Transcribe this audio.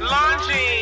Launching!